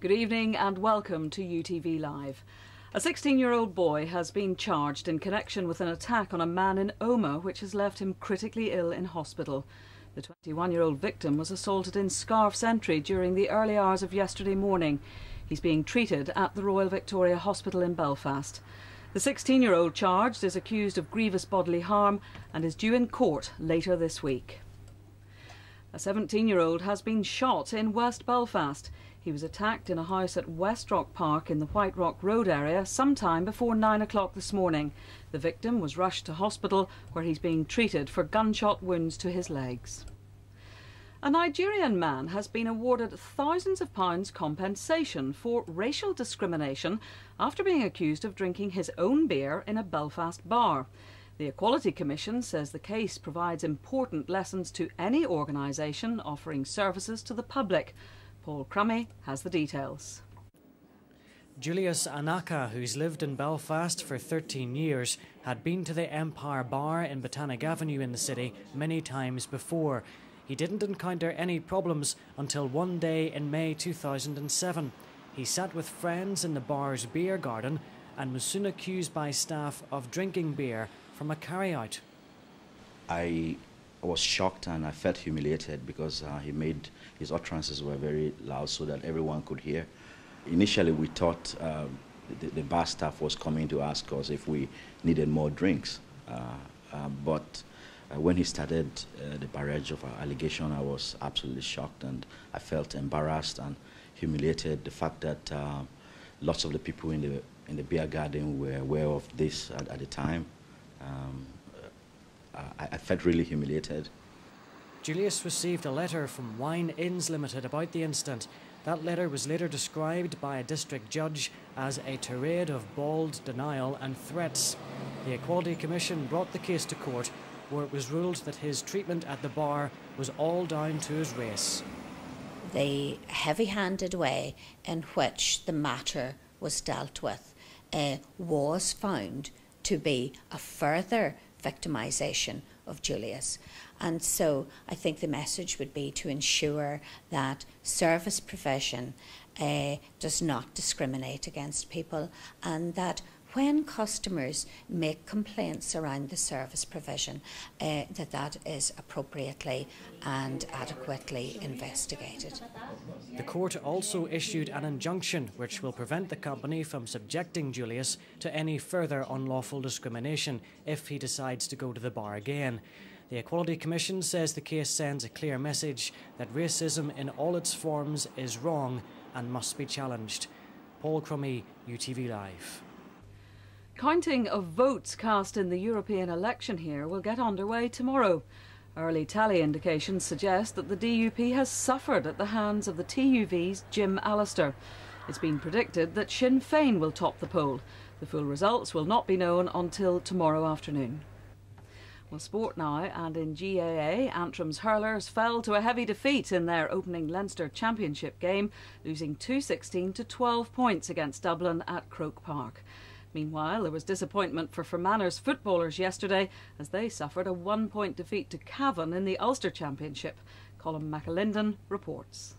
Good evening and welcome to UTV Live. A 16 year old boy has been charged in connection with an attack on a man in Omagh, which has left him critically ill in hospital. The 21 year old victim was assaulted in Scarffe's Entry during the early hours of yesterday morning. He's being treated at the Royal Victoria Hospital in Belfast. The 16 year old charged is accused of grievous bodily harm and is due in court later this week. A 17 year old has been shot in West Belfast. He was attacked in a house at Westrock Park in the Whiterock Road area sometime before 9 o'clock this morning. The victim was rushed to hospital where he's being treated for gunshot wounds to his legs. A Nigerian man has been awarded thousands of pounds compensation for racial discrimination after being accused of drinking his own beer in a Belfast bar. The Equality Commission says the case provides important lessons to any organisation offering services to the public. Paul Crummy has the details. Julius Anaka, who's lived in Belfast for 13 years, had been to the Empire Bar in Botanic Avenue in the city many times before. He didn't encounter any problems until one day in May 2007. He sat with friends in the bar's beer garden and was soon accused by staff of drinking beer from a carryout. I was shocked and I felt humiliated because uh, he made his utterances were very loud so that everyone could hear. Initially, we thought uh, the, the, bar staff was coming to ask us if we needed more drinks, uh, uh but uh, when he started uh, the barrage of allegation, I was absolutely shocked and I felt embarrassed and humiliated. The fact that lots of the people in the in the beer garden were aware of this at, at the time. Um, I, I felt really humiliated. Julius received a letter from Wine Inns Limited about the incident. That letter was later described by a district judge as a tirade of bald denial and threats. The Equality Commission brought the case to court, where it was ruled that his treatment at the bar was all down to his race. The heavy handed way in which the matter was dealt with uh, was found to be a further victimisation of Julius. And so I think the message would be to ensure that service provision uh, does not discriminate against people and that when customers make complaints around the service provision, uh, that that is appropriately and adequately investigated. The court also issued an injunction which will prevent the company from subjecting Julius to any further unlawful discrimination if he decides to go to the bar again. The Equality Commission says the case sends a clear message that racism in all its forms is wrong and must be challenged. Paul Crummy, UTV Live. Counting of votes cast in the European election here will get underway tomorrow. Early tally indications suggest that the DUP has suffered at the hands of the TUV's Jim Allister. It's been predicted that Sinn Féin will top the poll. The full results will not be known until tomorrow afternoon. Well, sport now, and in GAA, Antrim's hurlers fell to a heavy defeat in their opening Leinster Championship game, losing 216 to 12 points against Dublin at Croke Park. Meanwhile, there was disappointment for Fermanagh's footballers yesterday as they suffered a one point defeat to Cavan in the Ulster Championship. Colin McAlinden reports.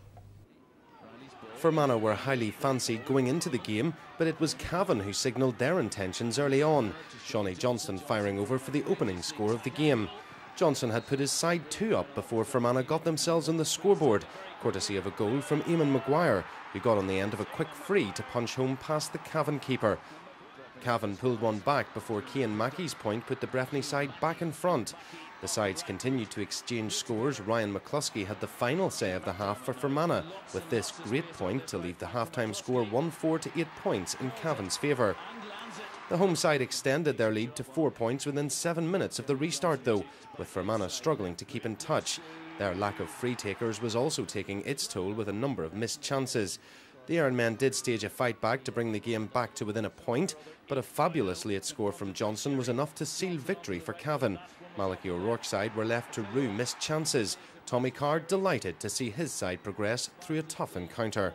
Fermanagh were highly fancied going into the game, but it was Cavan who signalled their intentions early on. Seanie Johnston firing over for the opening score of the game. Johnston had put his side two up before Fermanagh got themselves on the scoreboard, courtesy of a goal from Eamon Maguire, who got on the end of a quick free to punch home past the Cavan keeper. Cavan pulled one back before Cian Mackey's point put the Breffni side back in front. The sides continued to exchange scores. Ryan McCluskey had the final say of the half for Fermanagh, with this great point to leave the half-time score 1-4 to 8 points in Cavan's favour. The home side extended their lead to four points within seven minutes of the restart, though, with Fermanagh struggling to keep in touch. Their lack of free takers was also taking its toll with a number of missed chances. The Ironmen did stage a fight back to bring the game back to within a point, but a fabulous late score from Johnston was enough to seal victory for Cavan. Malachy O'Rourke's side were left to rue missed chances. Tommy Carr delighted to see his side progress through a tough encounter.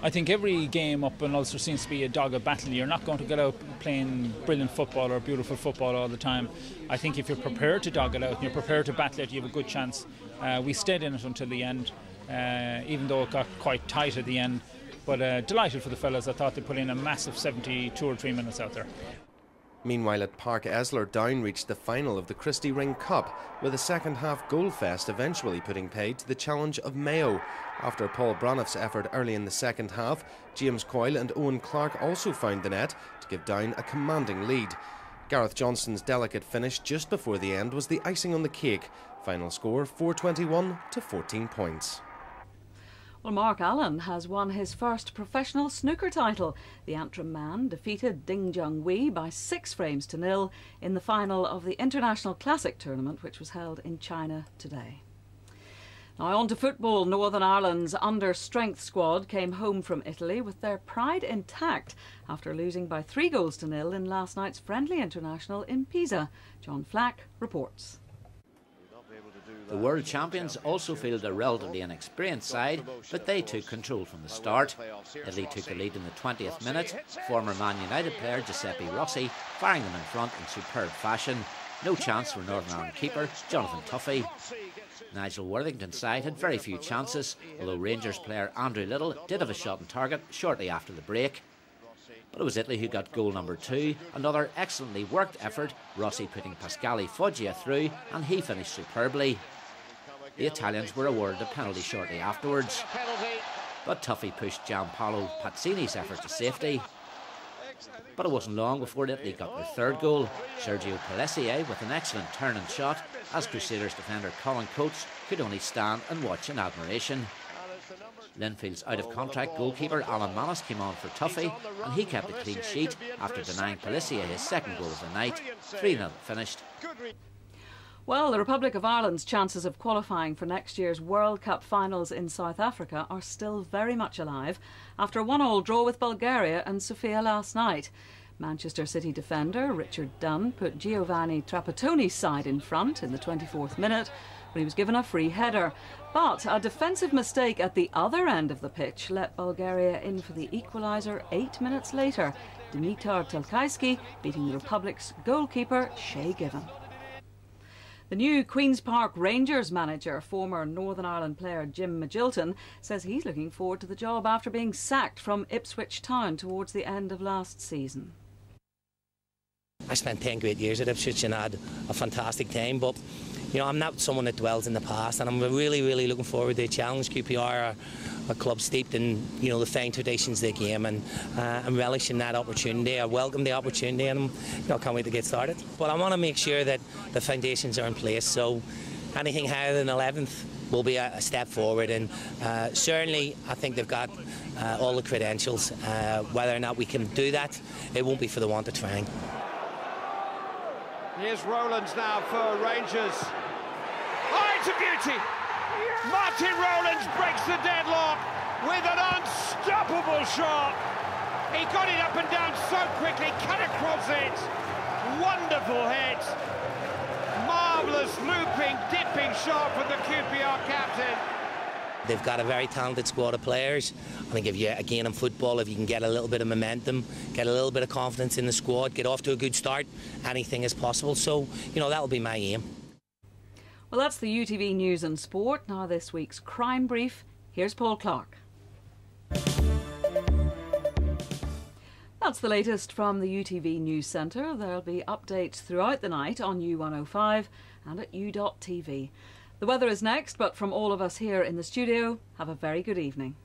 I think every game up in Ulster seems to be a dogged battle. You're not going to get out playing brilliant football or beautiful football all the time. I think if you're prepared to dog it out and you're prepared to battle it, you have a good chance. Uh, we stayed in it until the end, uh, even though it got quite tight at the end But uh, delighted for the fellas. I thought they put in a massive 72 or 3 minutes out there. Meanwhile, at Páirc Esler, Down reached the final of the Christy Ring Cup, with a second half goal fest eventually putting paid to the challenge of Mayo. After Paul Braniff's effort early in the second half, James Coyle and Owen Clark also found the net to give Down a commanding lead. Gareth Johnson's delicate finish just before the end was the icing on the cake. Final score 421 to 14 points. Well, Mark Allen has won his first professional snooker title. The Antrim man defeated Ding Junhui by six frames to nil in the final of the International Classic tournament, which was held in China today. Now on to football. Northern Ireland's under strength squad came home from Italy with their pride intact after losing by three goals to nil in last night's friendly international in Pisa. John Flack reports. The world champions also fielded a relatively inexperienced side, but they took control from the start. Italy took the lead in the 20th minute, former Man United player Giuseppe Rossi firing them in front in superb fashion. No chance for Northern Ireland keeper Jonathan Tuffy. Nigel Worthington's side had very few chances, although Rangers player Andrew Little did have a shot on target shortly after the break. But it was Italy who got goal number two, another excellently worked effort, Rossi putting Pasquale Foggia through, and he finished superbly. The Italians were awarded a penalty shortly afterwards. But Tuffy pushed Giampaolo Pazzini's effort to safety. But it wasn't long before Italy got their third goal. Sergio Pellissier with an excellent turn and shot, as Crusaders defender Colin Coates could only stand and watch in admiration. Linfield's out of contract goalkeeper Alan Mannus came on for Tuffy and he kept a clean sheet after denying Pellissier his second goal of the night. 3 0 finished. Well, the Republic of Ireland's chances of qualifying for next year's World Cup finals in South Africa are still very much alive after a one-all draw with Bulgaria and Sofia last night. Manchester City defender Richard Dunne put Giovanni Trapattoni's side in front in the 24th minute when he was given a free header. But a defensive mistake at the other end of the pitch let Bulgaria in for the equaliser eight minutes later. Dimitar Telkiyski beating the Republic's goalkeeper Shay Given. The new Queen's Park Rangers manager, former Northern Ireland player Jim Magilton, says he's looking forward to the job after being sacked from Ipswich Town towards the end of last season. I spent 10 great years at Ipswich and had a fantastic time, but you know, I'm not someone that dwells in the past, and I'm really, really looking forward to the challenge. QPR a club steeped in, you know, the fine traditions of the game, and uh, I'm relishing that opportunity. I welcome the opportunity, and you know, can't wait to get started. But I want to make sure that the foundations are in place. So anything higher than 11th will be a, a step forward, and uh, certainly I think they've got uh, all the credentials. Uh, whether or not we can do that, it won't be for the want of trying. Here's Rowlands now for Rangers. Oh, it's a beauty! Martin Rowlands breaks the deadlock with an unstoppable shot. He got it up and down so quickly, cut across it. Wonderful hit. Marvellous looping, dipping shot from the QPR captain. They've got a very talented squad of players. I think if you, again, in football, if you can get a little bit of momentum, get a little bit of confidence in the squad, get off to a good start, anything is possible. So, you know, that'll be my aim. Well, that's the UTV News and Sport. Now, this week's crime brief. Here's Paul Clark. That's the latest from the UTV News Centre. There'll be updates throughout the night on U105 and at u.tv. The weather is next, but from all of us here in the studio, have a very good evening.